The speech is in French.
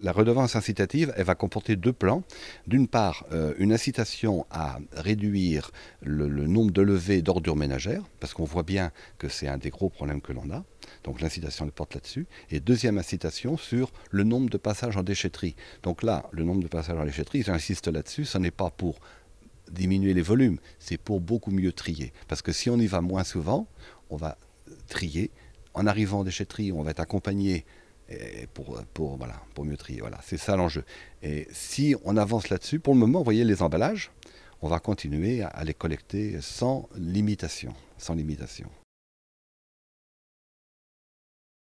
La redevance incitative, elle va comporter deux plans. D'une part, euh, une incitation à réduire le, nombre de levées d'ordures ménagères, parce qu'on voit bien que c'est un des gros problèmes que l'on a. Donc l'incitation elle porte là-dessus. Et deuxième incitation sur le nombre de passages en déchetterie. Donc là, le nombre de passages en déchetterie, j'insiste là-dessus, ce n'est pas pour diminuer les volumes, c'est pour beaucoup mieux trier. Parce que si on y va moins souvent, on va trier. En arrivant en déchetterie, on va être accompagné pour, pour, voilà, pour mieux trier. Voilà, c'est ça l'enjeu. Et si on avance là-dessus, pour le moment, vous voyez les emballages, on va continuer à les collecter sans limitation. Sans limitation.